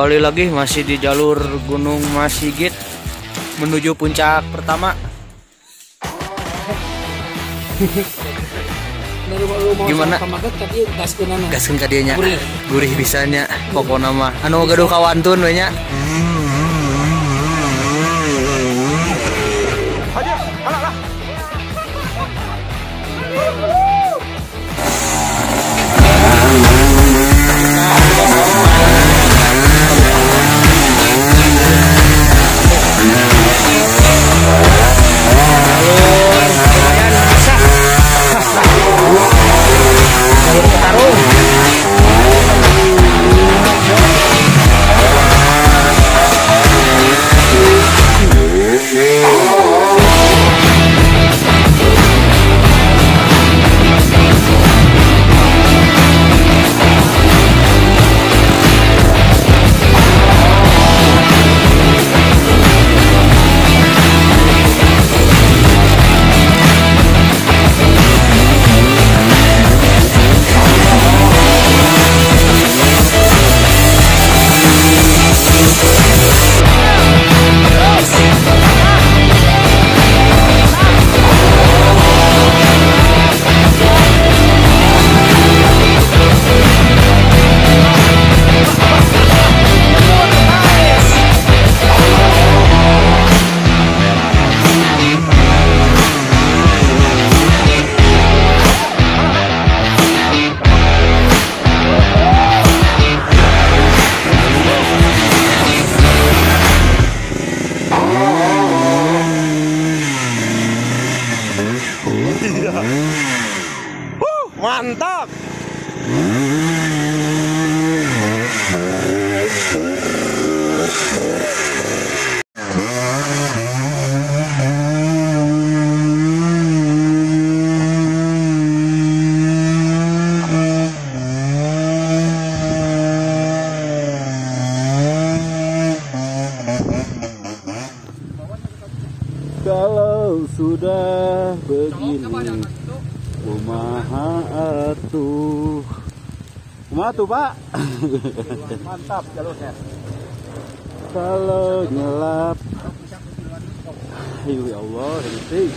Kembali lagi masih di jalur Gunung Masigit menuju puncak pertama. Gimana? Gaskeun ka dieu nya. Gurih bisanya pokona mah. Anu gaduh kawantun we nya. Mantap. Kalau sudah begini Kumaha atuh? Kumaha tuh pak? Mantap jalurnya. Kalau nyelap. Ayo ya Allah ini